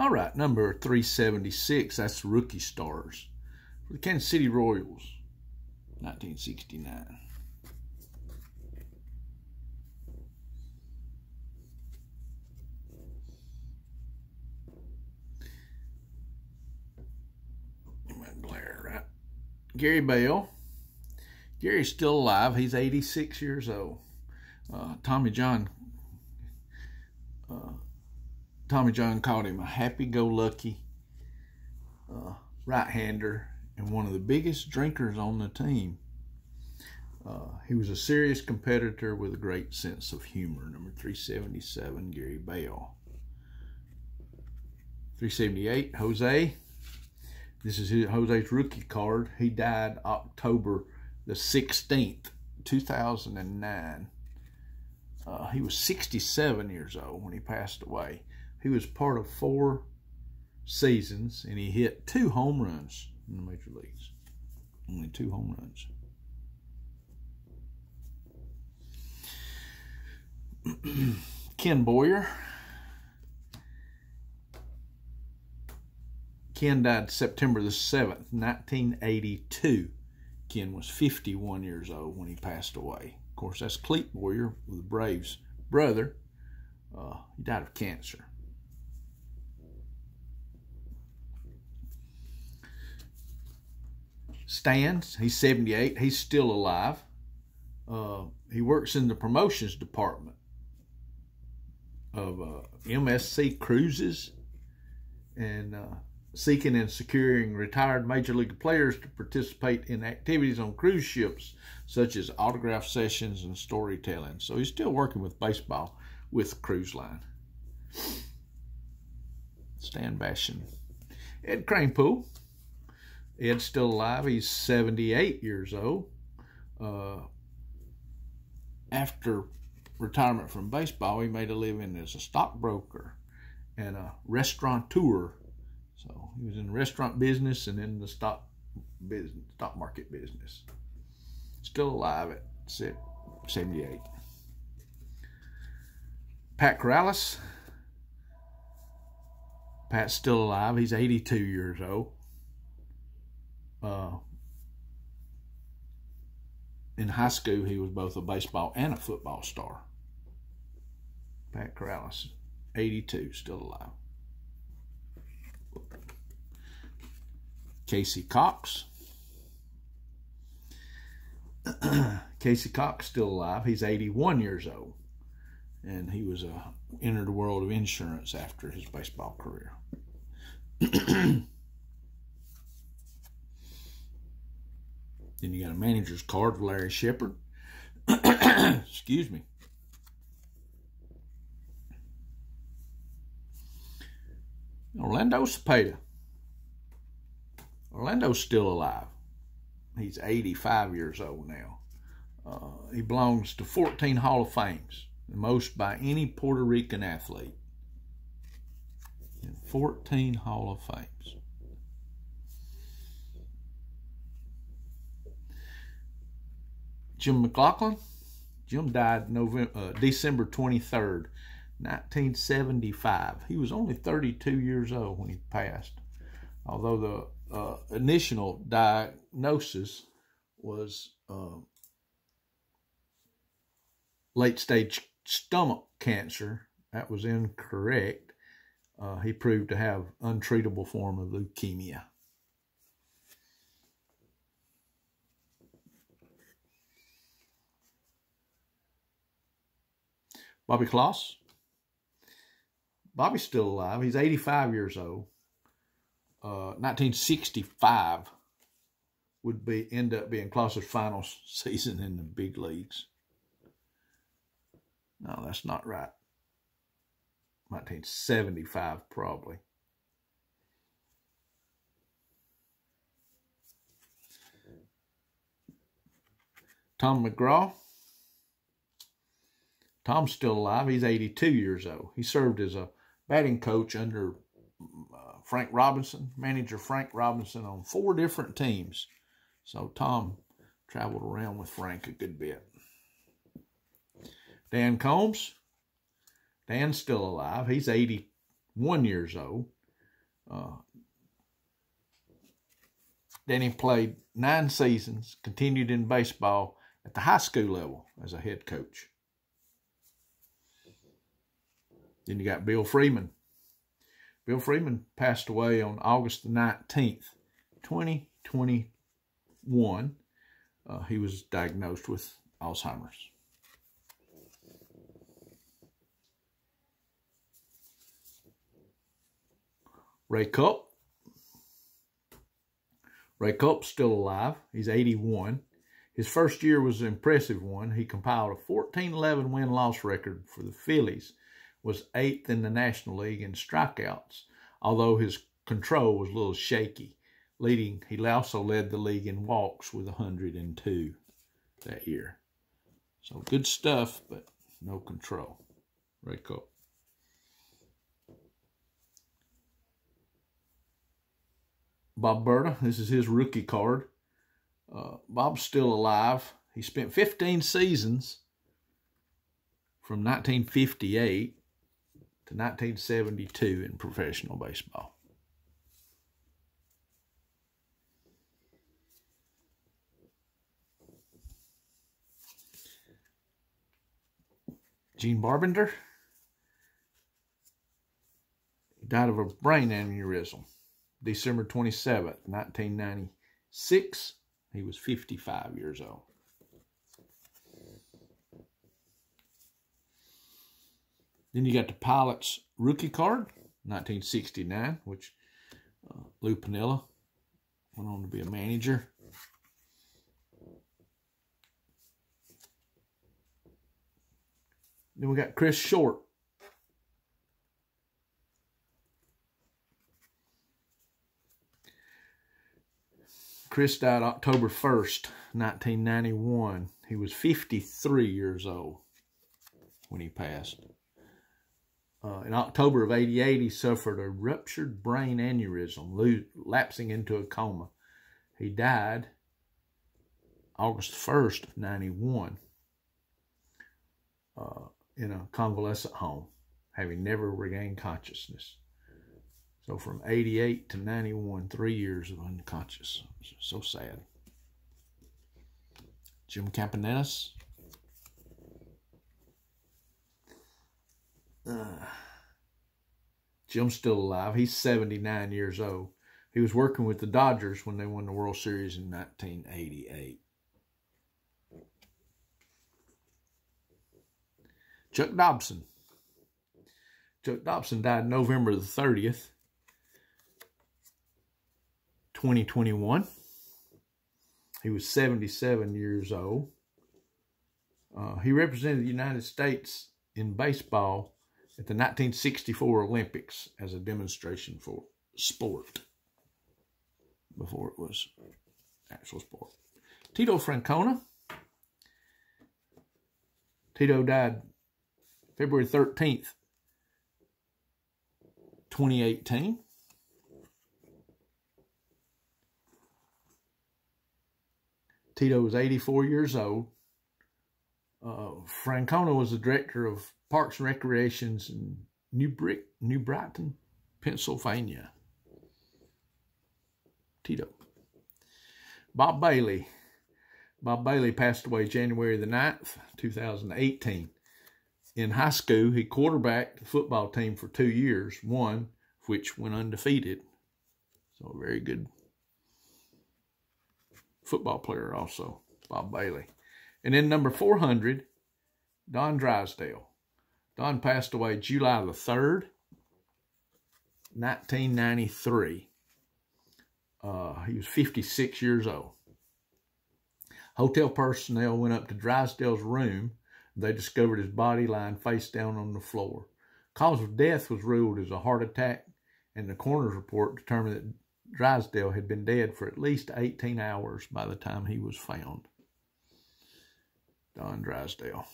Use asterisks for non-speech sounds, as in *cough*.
All right, number 376, that's rookie stars for the Kansas City Royals, 1969. glare, right? Gary Bell. Gary's still alive. He's 86 years old. Uh, Tommy John Tommy John called him a happy-go-lucky uh, right-hander and one of the biggest drinkers on the team. Uh, he was a serious competitor with a great sense of humor. Number 377, Gary Bell. 378, Jose. This is his, Jose's rookie card. He died October the 16th, 2009. Uh, he was 67 years old when he passed away. He was part of four seasons, and he hit two home runs in the major leagues. Only two home runs. *clears throat* Ken Boyer. Ken died September the 7th, 1982. Ken was 51 years old when he passed away. Of course, that's Clete Boyer the Braves' brother. Uh, he died of cancer. Stans, he's 78. He's still alive. Uh, he works in the promotions department of uh, MSC Cruises and uh, seeking and securing retired major league players to participate in activities on cruise ships such as autograph sessions and storytelling. So he's still working with baseball with Cruise Line. Stan Bahnsen. Ed Kranepool. Ed's still alive. He's 78 years old. Uh, after retirement from baseball, he made a living as a stockbroker and a restaurateur so he was in the restaurant business and in the stock business, stock market business. Still alive at 78. Pat Corrales. Pat's still alive. He's 82 years old. Uh, in high school, he was both a baseball and a football star. Pat Corrales, 82, still alive. Casey Cox. *clears throat* Casey Cox still alive. He's 81 years old. And he was uh, entered the world of insurance after his baseball career. *clears throat* then you got a manager's card for Larry Shepard. *coughs* Excuse me. Orlando Cepeda. Orlando's still alive. He's 85 years old now. Uh, he belongs to 14 Hall of Fames, the most by any Puerto Rican athlete. 14 Hall of Fames. Jim McGlothlin. Jim died November, uh, December 23rd, 1975. He was only 32 years old when he passed. Although the uh, initial diagnosis was uh, late stage stomach cancer, that was incorrect. Uh, he proved to have untreatable form of leukemia. Bobby Klaus, Bobby's still alive. He's 85 years old. Uh, 1965 would be end up being Klaus's final *laughs* season in the big leagues. No, that's not right. 1975 probably. Tom McCraw. Tom's still alive. He's 82 years old. He served as a batting coach under uh, Frank Robinson, manager Frank Robinson on four different teams. So Tom traveled around with Frank a good bit. Dan Coombs. Dan's still alive. He's 81 years old. Uh, then he played nine seasons, continued in baseball at the high school level as a head coach. Then you got Bill Freehan. Bill Freehan passed away on August the 19th, 2021. Uh, he was diagnosed with Alzheimer's. Ray Culp. Ray Culp's still alive. He's 81. His first year was an impressive one. He compiled a 14-11 win-loss record for the Phillies, was eighth in the National League in strikeouts, although his control was a little shaky. Leading, he also led the league in walks with 102 that year. So good stuff, but no control. Ray Culp. Bob Burda, This is his rookie card. Uh, Bob's still alive. He spent 15 seasons from 1958 to 1972 in professional baseball. Gene Brabender. He died of a brain aneurysm. December 27th, 1996. He was 55 years old. Then you got the pilot's rookie card, 1969, which uh, Lou Piniella went on to be a manager. Then we got Chris Short, Chris died October 1st, 1991. He was 53 years old when he passed. Uh, in October of 88, he suffered a ruptured brain aneurysm, lapsing into a coma. He died August 1st of 91 uh, in a convalescent home, having never regained consciousness. So from 88 to 91, three years of unconscious. So sad. Jim Campaneris. Jim's still alive. He's 79 years old. He was working with the Dodgers when they won the World Series in 1988. Chuck Dobson. Chuck Dobson died November the 30th, 2021. He was 77 years old. Uh, he represented the United States in baseball at the 1964 Olympics as a demonstration for sport before it was actual sport. Tito Francona. Tito died February 13th, 2018. Tito was 84 years old. Uh, Francona was the director of Parks and Recreations in New Brick, New Brighton, Pennsylvania. Tito. Bob Bailey. Bob Bailey passed away January the 9th, 2018. In high school, he quarterbacked the football team for two years, one which went undefeated. So a very good football player also, Bob Bailey. And then number 400, Don Drysdale. Don passed away July the 3rd, 1993. Uh, he was 56 years old. Hotel personnel went up to Drysdale's room. They discovered his body lying face down on the floor. Cause of death was ruled as a heart attack, and the coroner's report determined that Drysdale had been dead for at least 18 hours by the time he was found. Don Drysdale.